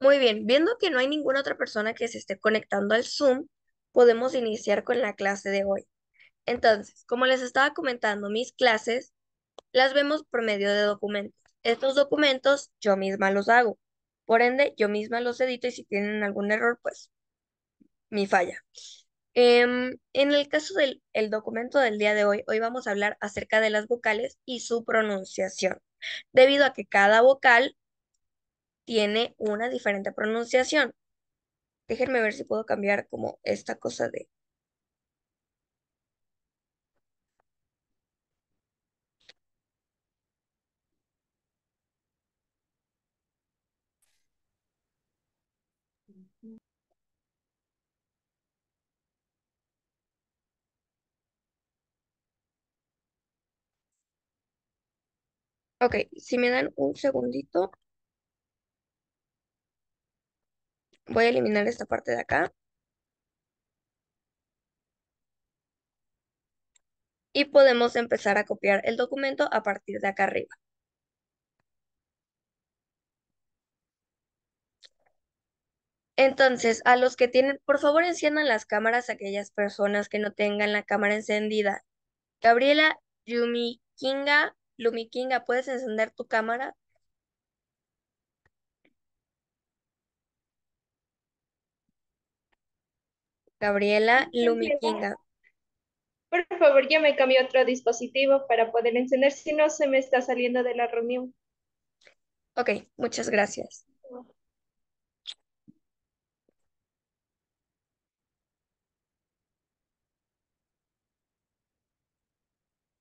Muy bien, viendo que no hay ninguna otra persona que se esté conectando al Zoom, podemos iniciar con la clase de hoy. Entonces, como les estaba comentando, mis clases las vemos por medio de documentos. Estos documentos yo misma los hago. Por ende, yo misma los edito y si tienen algún error, pues mi falla. Em, en el caso del el documento del día de hoy, hoy vamos a hablar acerca de las vocales y su pronunciación, debido a que cada vocal tiene una diferente pronunciación. Déjenme ver si puedo cambiar como esta cosa de... Ok, si me dan un segundito, voy a eliminar esta parte de acá. Y podemos empezar a copiar el documento a partir de acá arriba. Entonces, a los que tienen, por favor enciendan las cámaras aquellas personas que no tengan la cámara encendida. Gabriela Yumi Kinga, ¿puedes encender tu cámara? Gabriela Lumi Kinga. Por favor, ya me cambio otro dispositivo para poder encender, si no se me está saliendo de la reunión. Ok, muchas gracias.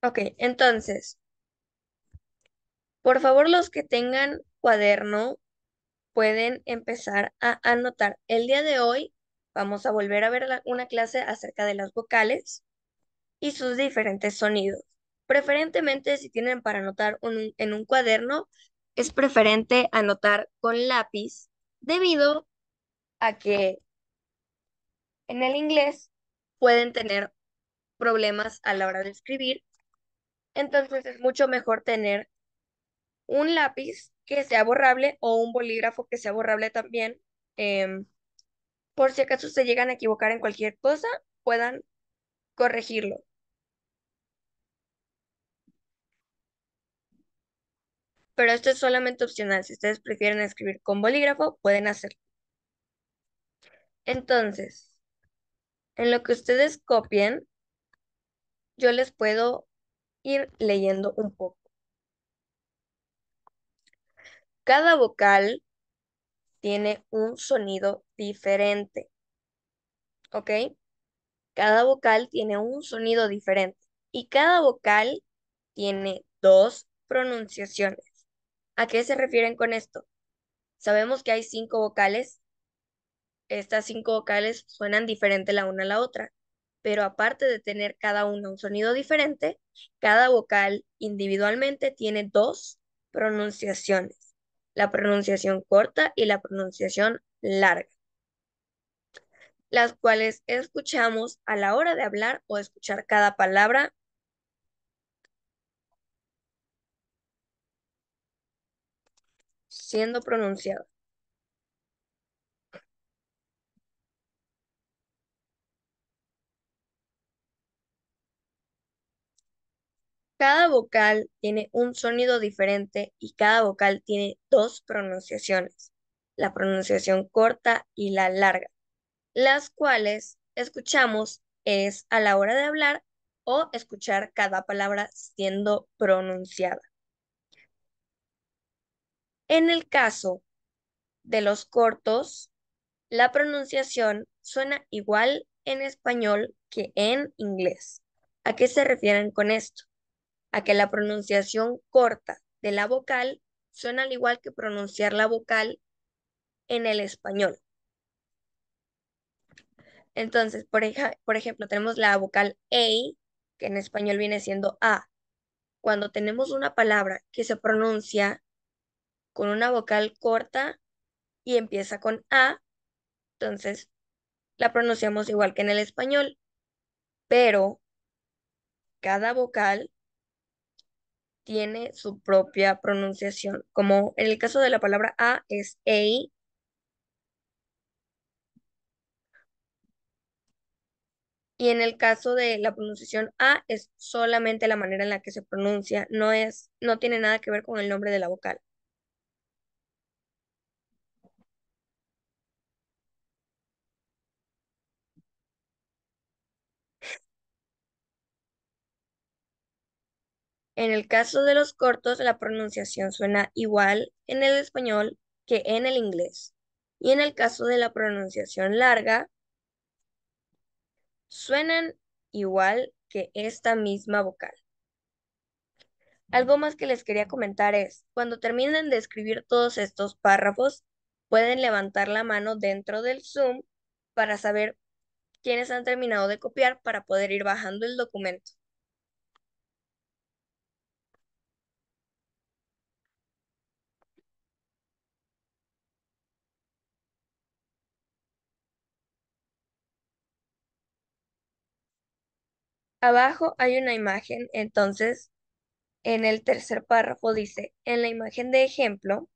Ok, entonces, por favor, los que tengan cuaderno pueden empezar a anotar. El día de hoy vamos a volver a ver una clase acerca de las vocales y sus diferentes sonidos. Preferentemente, si tienen para anotar en un cuaderno, es preferente anotar con lápiz debido a que en el inglés pueden tener problemas a la hora de escribir entonces es mucho mejor tener un lápiz que sea borrable o un bolígrafo que sea borrable también. Em, por si acaso se llegan a equivocar en cualquier cosa, puedan corregirlo. Pero esto es solamente opcional. Si ustedes prefieren escribir con bolígrafo, pueden hacerlo. Entonces, en lo que ustedes copien, yo les puedo ir leyendo un poco. Cada vocal tiene un sonido diferente. ¿Ok? Cada vocal tiene un sonido diferente y cada vocal tiene dos pronunciaciones. ¿A qué se refieren con esto? Sabemos que hay cinco vocales. Estas cinco vocales suenan diferente la una a la otra, pero aparte de tener cada una un sonido diferente, cada vocal individualmente tiene dos pronunciaciones, la pronunciación corta y la pronunciación larga las cuales escuchamos a la hora de hablar o escuchar cada palabra siendo pronunciada. Cada vocal tiene un sonido diferente y cada vocal tiene dos pronunciaciones, la pronunciación corta y la larga las cuales escuchamos es a la hora de hablar o escuchar cada palabra siendo pronunciada. En el caso de los cortos, la pronunciación suena igual en español que en inglés. ¿A qué se refieren con esto? A que la pronunciación corta de la vocal suena al igual que pronunciar la vocal en el español. Entonces, por, ejemplo, tenemos la vocal A, que en español viene siendo A. Cuando tenemos una palabra que se pronuncia con una vocal corta y empieza con A, entonces la pronunciamos igual que en el español, pero cada vocal tiene su propia pronunciación. Como en el caso de la palabra A es A, Y en el caso de la pronunciación A es solamente la manera en la que se pronuncia, no es, no tiene nada que ver con el nombre de la vocal. En el caso de los cortos, la pronunciación suena igual en el español que en el inglés. Y en el caso de la pronunciación larga, suenan igual que esta misma vocal. Algo más que les quería comentar es, cuando terminen de escribir todos estos párrafos, pueden levantar la mano dentro del Zoom para saber quiénes han terminado de copiar para poder ir bajando el documento. Abajo hay una imagen, entonces en el tercer párrafo dice, en la imagen de ejemplo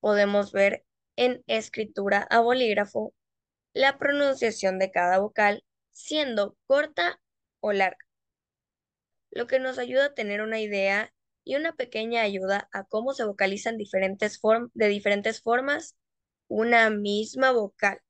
podemos ver en escritura a bolígrafo la pronunciación de cada vocal, siendo corta o larga, lo que nos ayuda a tener una idea y una pequeña ayuda a cómo se vocalizan diferentes de diferentes formas una misma vocal.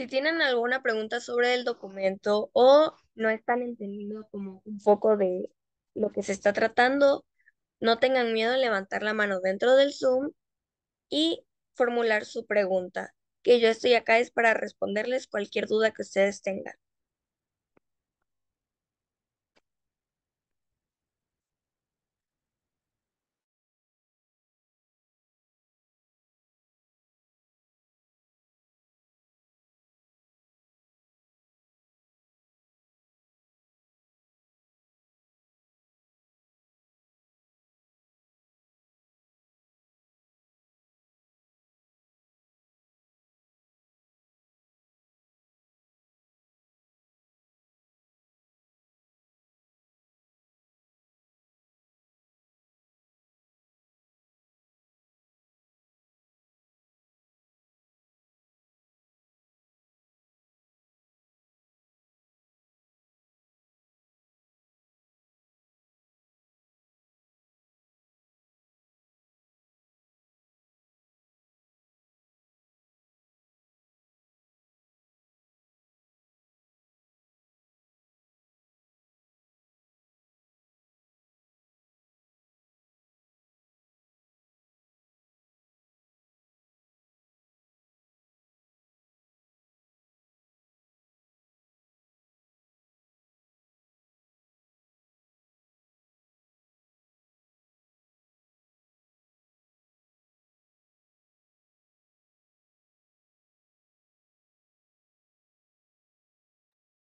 Si tienen alguna pregunta sobre el documento o no están entendiendo como un poco de lo que se está tratando, no tengan miedo en levantar la mano dentro del Zoom y formular su pregunta, que yo estoy acá es para responderles cualquier duda que ustedes tengan.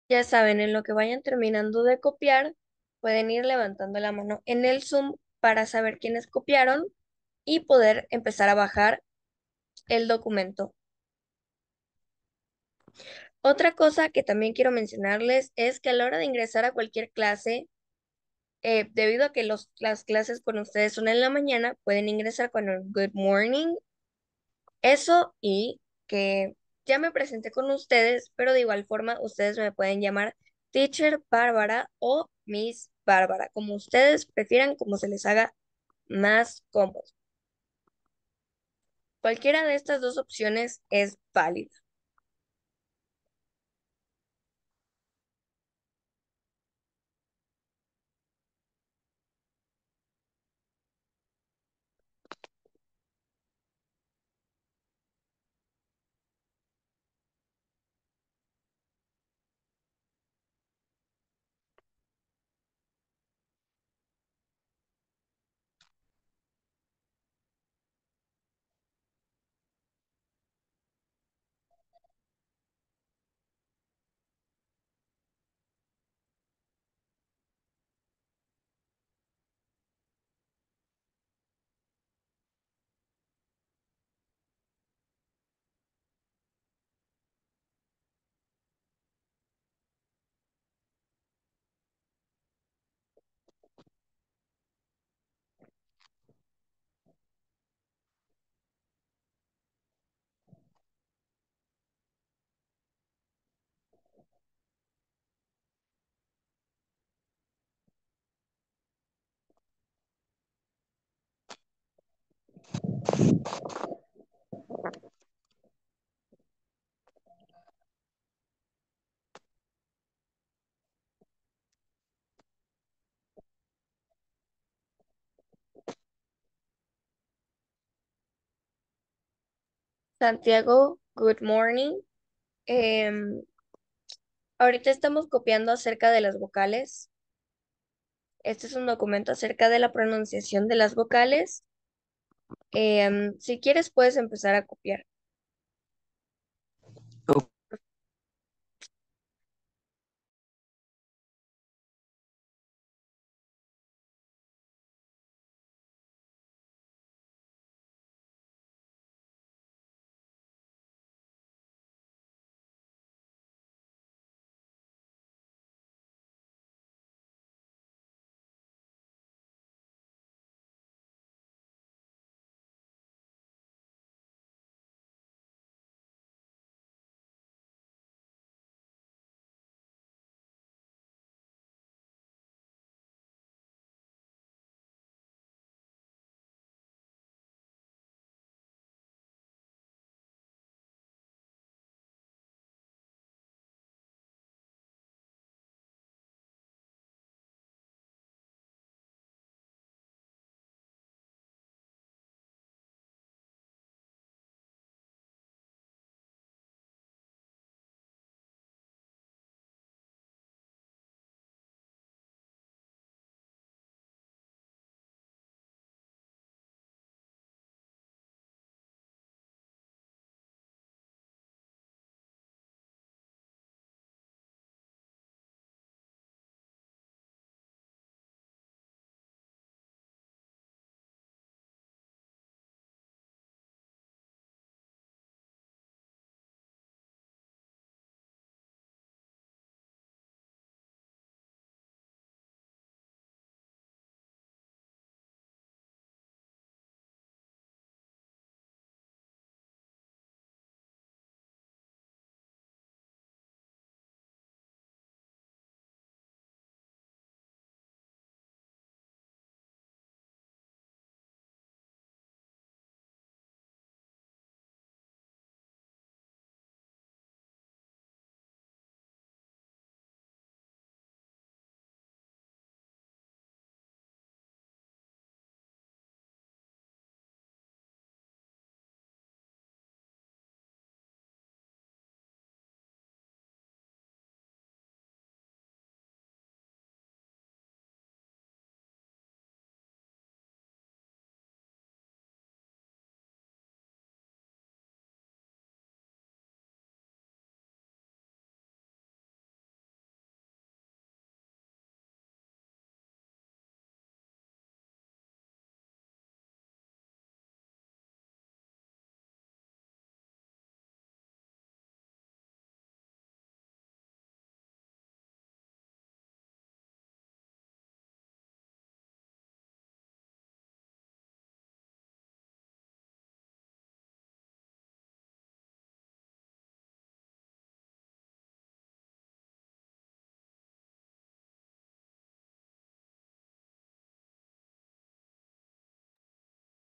Ya saben, en lo que vayan terminando de copiar, pueden ir levantando la mano en el Zoom para saber quiénes copiaron y poder empezar a bajar el documento. Otra cosa que también quiero mencionarles es que a la hora de ingresar a cualquier clase, eh, debido a que los, las clases con ustedes son en la mañana, pueden ingresar con un good morning. Eso y que ya me presenté con ustedes, pero de igual forma ustedes me pueden llamar Teacher Bárbara o Miss Bárbara, como ustedes prefieran, como se les haga más cómodo. Cualquiera de estas dos opciones es válida. Santiago, good morning. Em, ahorita estamos copiando acerca de las vocales. Este es un documento acerca de la pronunciación de las vocales. Em, si quieres, puedes empezar a copiar.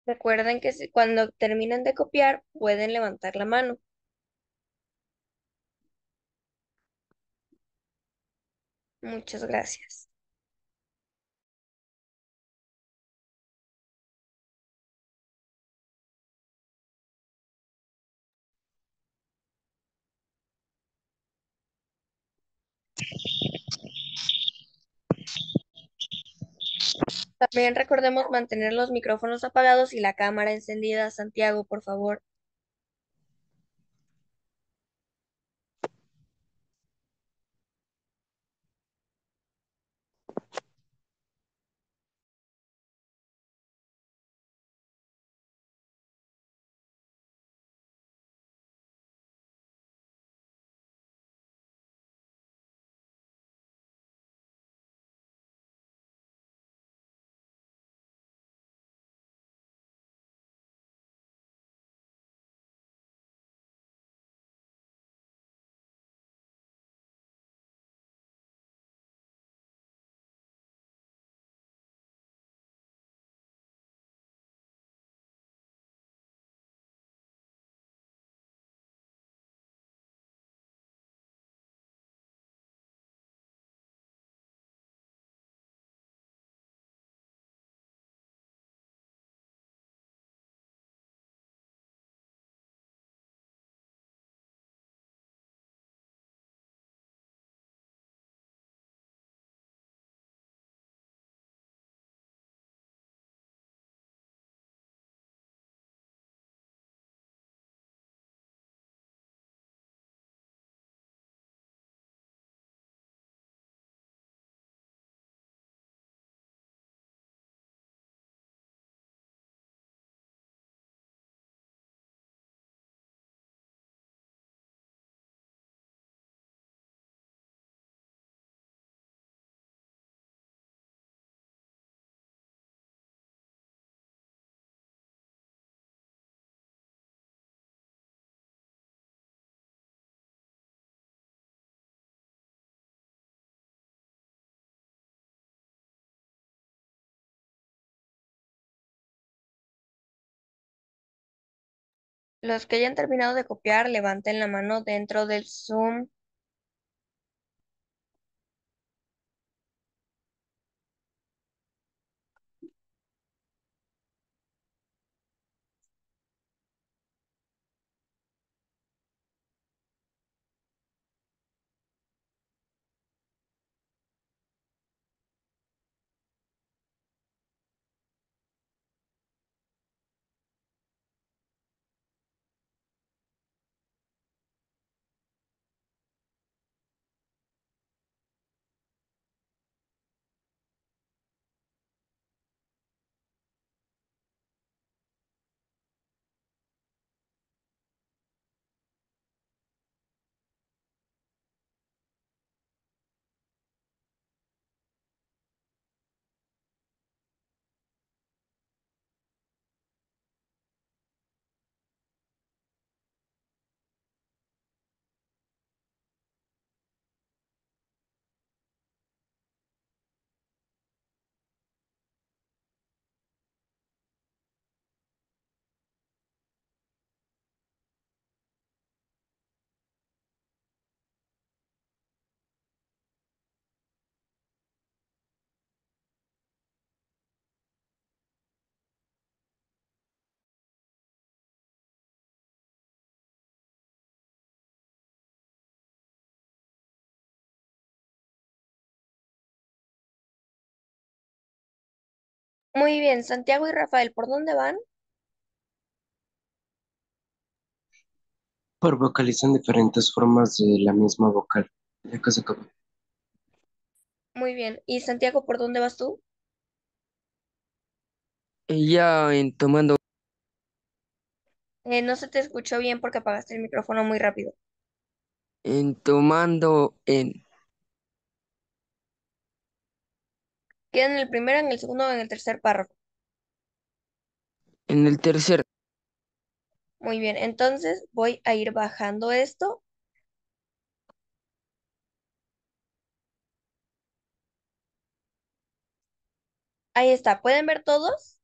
Recuerden que si- cuando terminen de copiar, pueden levantar la mano. Muchas gracias. También recordemos mantener los micrófonos apagados y la cámara encendida. Santiago, por favor. Los que hayan terminado de copiar, levanten la mano dentro del Zoom. Muy bien, Santiago y Rafael, ¿por dónde van? Por vocalizan diferentes formas de la misma vocal. Ya casi acabó. Muy bien. ¿Y Santiago, por dónde vas tú? Ella en tomando Eh, no se te escuchó bien porque apagaste el micrófono muy rápido. en tomando en ¿Queda en el primero, en el segundo o en el tercer párrafo? en el tercer Muy bien, entonces voy a ir bajando esto. Ahí está, ¿pueden ver todos?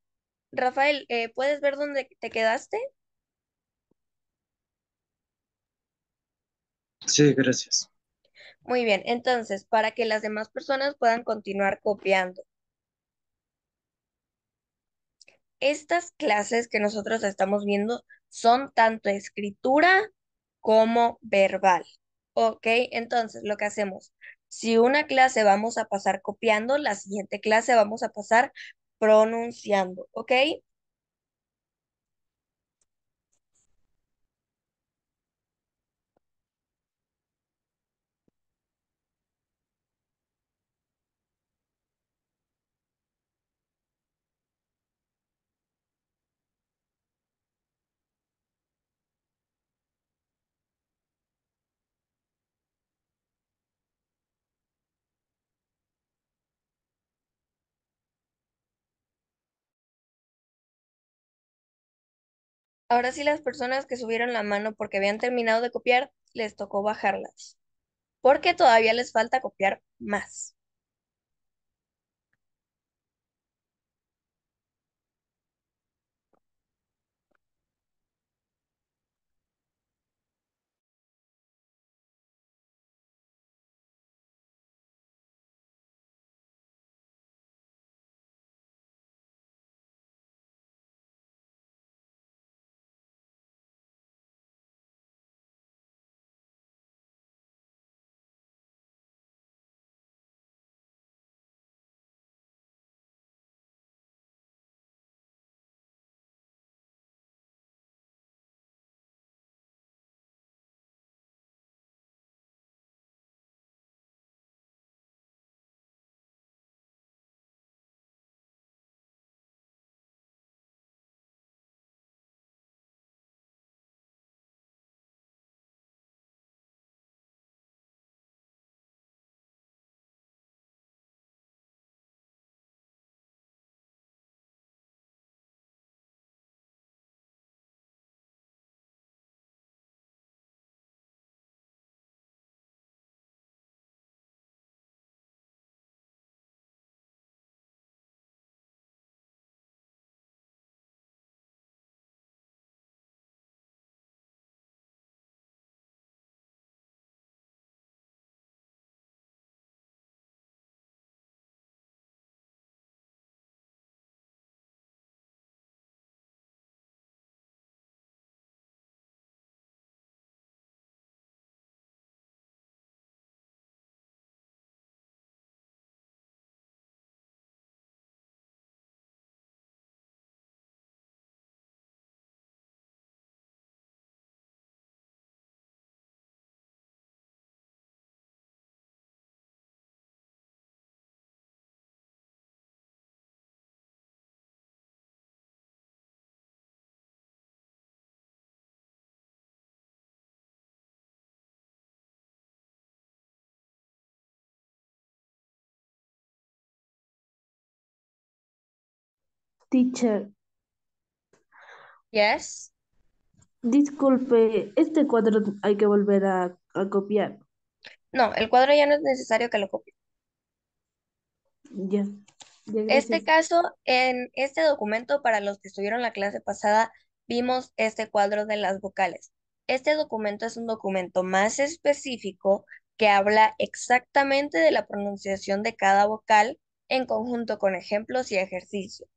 Rafael, eh, ¿puedes ver dónde te quedaste? Sí, gracias. Muy bien, entonces, para que las demás personas puedan continuar copiando. Estas clases que nosotros estamos viendo son tanto escritura como verbal. ¿Ok? Entonces, lo que hacemos, si una clase vamos a pasar copiando, la siguiente clase vamos a pasar pronunciando. ¿Ok? Ahora sí, las personas que subieron la mano porque habían terminado de copiar, les tocó bajarlas, porque todavía les falta copiar más. Teacher, Yes. disculpe, este cuadro hay que volver a, a copiar. No, el cuadro ya no es necesario que lo copie. Ya, ya, Este caso, en este documento, para los que estuvieron la clase pasada, vimos este cuadro de las vocales. Este documento es un documento más específico que habla exactamente de la pronunciación de cada vocal en conjunto con ejemplos y ejercicios.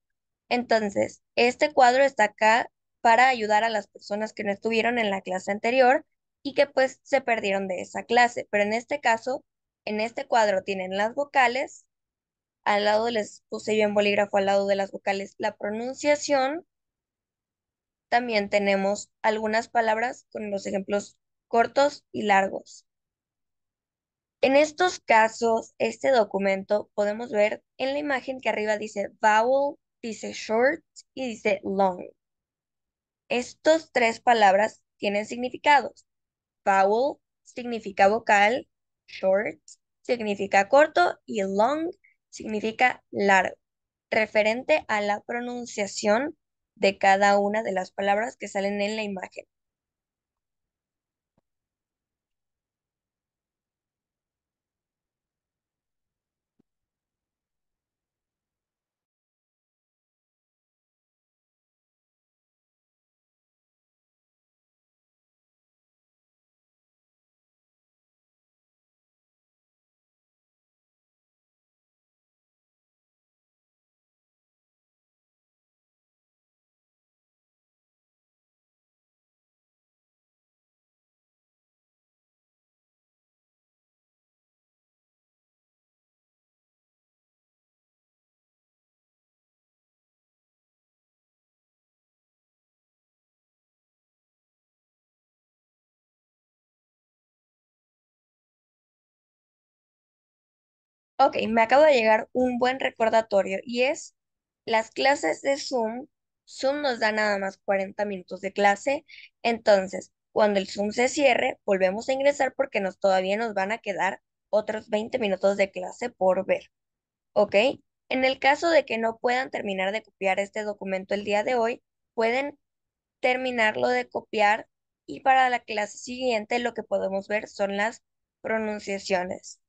Entonces, este cuadro está acá para ayudar a las personas que no estuvieron en la clase anterior y que pues se perdieron de esa clase. Pero en este caso, en este cuadro tienen las vocales, al lado les puse yo en bolígrafo al lado de las vocales la pronunciación. También tenemos algunas palabras con los ejemplos cortos y largos. En estos casos, este documento podemos ver en la imagen que arriba dice vowel, dice short y dice long. Estos tres palabras tienen significados. Vowel significa vocal, short significa corto y long significa largo, referente a la pronunciación de cada una de las palabras que salen en la imagen. Ok, me acaba de llegar un buen recordatorio y es las clases de Zoom. Zoom nos da nada más 40 minutos de clase. Entonces, cuando el Zoom se cierre, volvemos a ingresar porque nos todavía nos van a quedar otros 20 minutos de clase por ver. ¿Ok? En el caso de que no puedan terminar de copiar este documento el día de hoy, pueden terminarlo de copiar y para la clase siguiente lo que podemos ver son las pronunciaciones.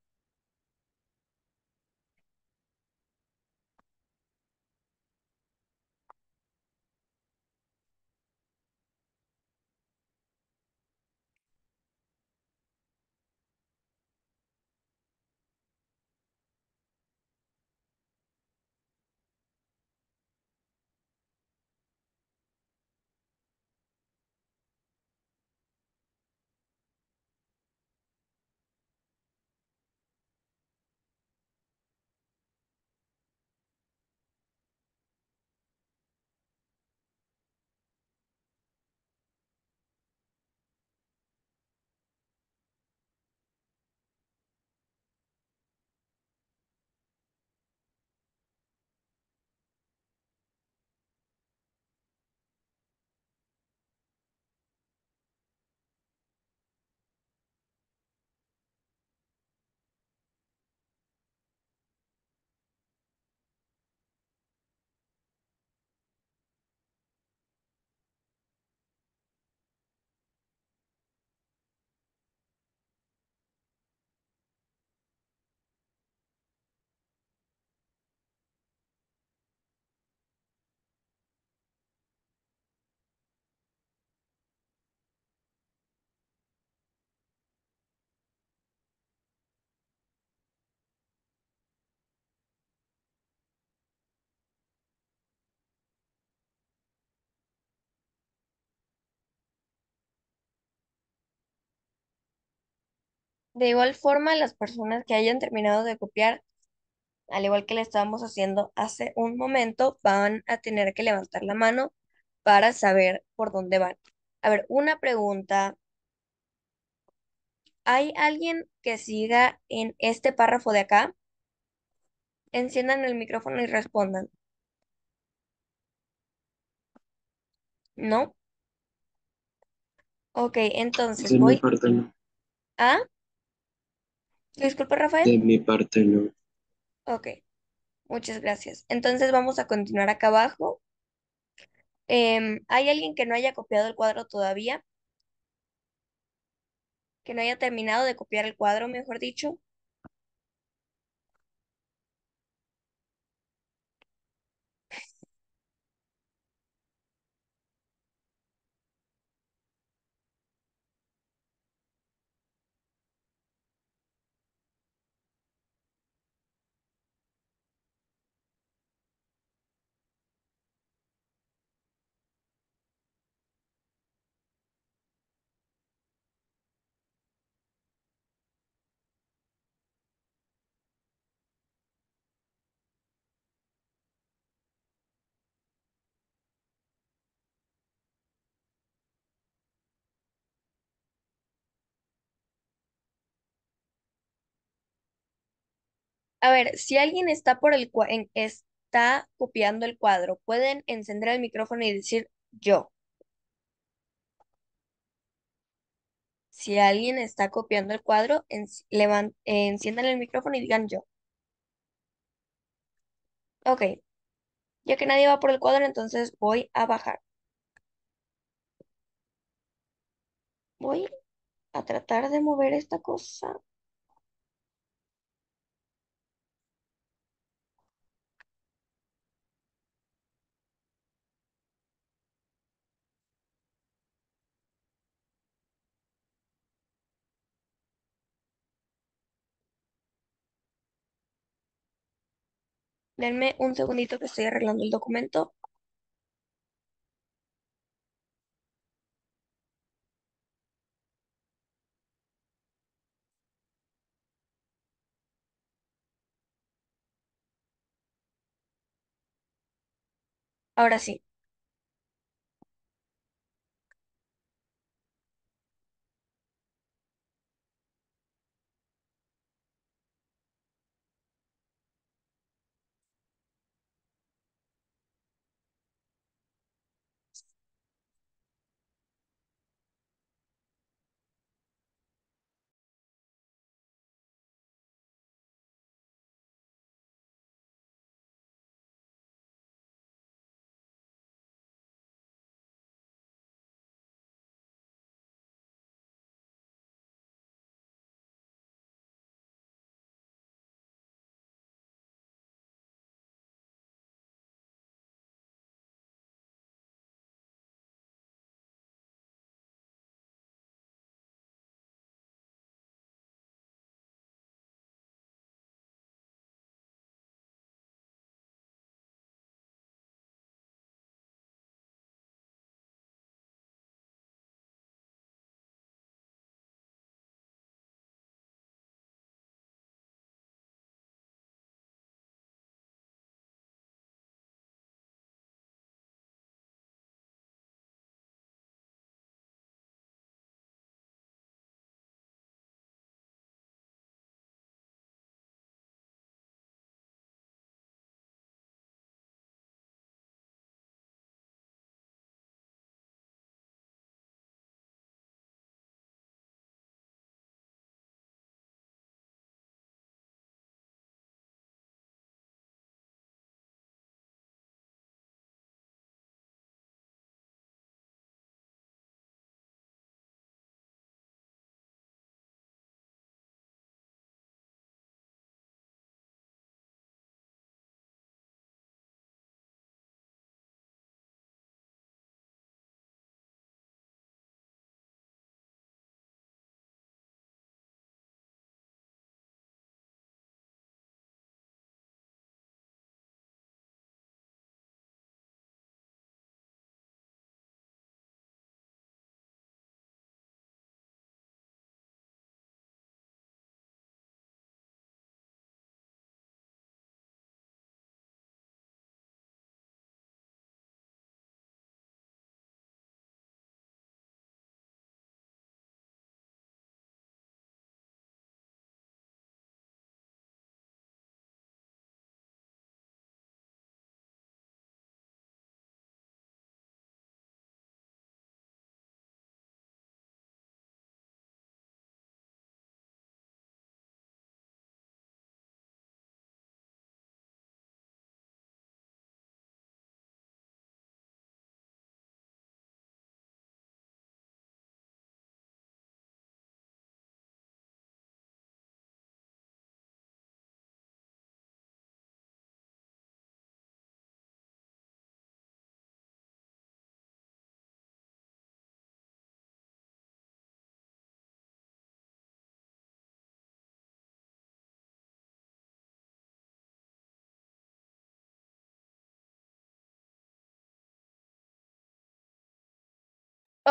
De igual forma, las personas que hayan terminado de copiar, al igual que le estábamos haciendo hace un momento, van a tener que levantar la mano para saber por dónde van. A ver, una pregunta. ¿Hay alguien que siga en este párrafo de acá? Enciendan el micrófono y respondan. ¿No? Ok, entonces mi voy parte no. a... Disculpa, Rafael. De mi parte no. Ok. Muchas gracias. Entonces vamos a continuar acá abajo. Em, ¿hay alguien que no haya copiado el cuadro todavía? Que no haya terminado de copiar el cuadro, mejor dicho. A ver, si alguien está por el en- está copiando el cuadro, pueden encender el micrófono y decir yo. Si alguien está copiando el cuadro, enciendan el micrófono y digan yo. Ok, ya que nadie va por el cuadro, entonces voy a bajar. Voy a tratar de mover esta cosa. Denme un segundito que estoy arreglando el documento. Ahora sí.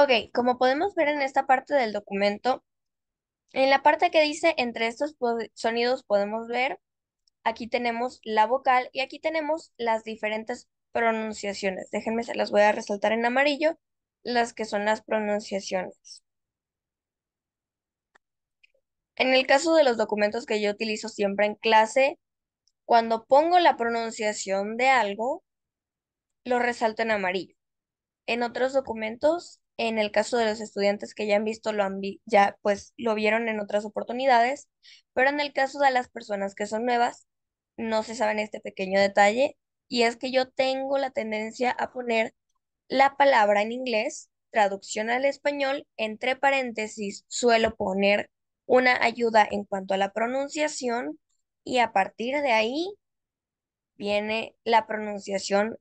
Ok, como podemos ver en esta parte del documento, en la parte que dice entre estos sonidos podemos ver, aquí tenemos la vocal y aquí tenemos las diferentes pronunciaciones. Déjenme, se las voy a resaltar en amarillo, las que son las pronunciaciones. En el caso de los documentos que yo utilizo siempre en clase, cuando pongo la pronunciación de algo, lo resalto en amarillo. En otros documentos, en el caso de los estudiantes que ya han visto, lo han ya pues lo vieron en otras oportunidades, pero en el caso de las personas que son nuevas, no se saben este pequeño detalle, y es que yo tengo la tendencia a poner la palabra en inglés, traducción al español, entre paréntesis, suelo poner una ayuda en cuanto a la pronunciación, y a partir de ahí viene la pronunciación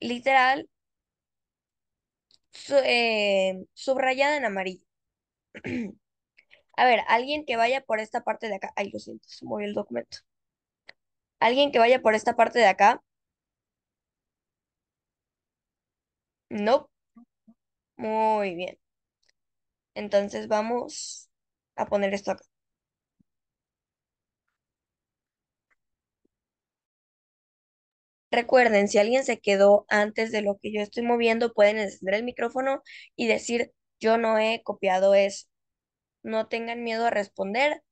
literal eh, subrayada en amarillo. A ver, alguien que vaya por esta parte de acá. Ay, lo siento, se movió el documento. Alguien que vaya por esta parte de acá. No. Muy bien. Entonces vamos a poner esto acá. Recuerden, si alguien se quedó antes de lo que yo estoy moviendo, pueden encender el micrófono y decir, yo no he copiado eso. No tengan miedo a responder,